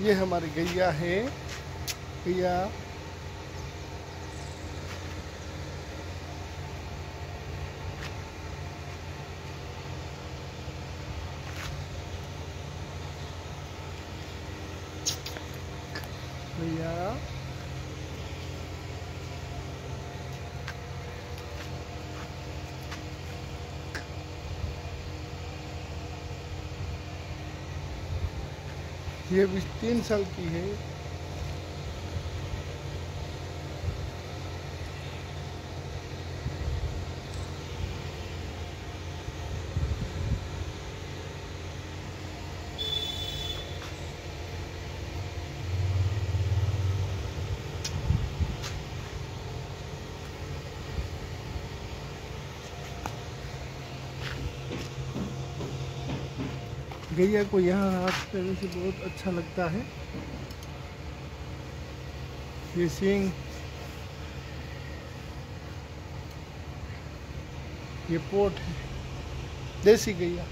ये हमारी गैया है। गैया। गैया। ये भी तीन साल की है। गैया को यहाँ हाथ करने से बहुत अच्छा लगता है। ये सींग, ये पोट है। देसी गैया।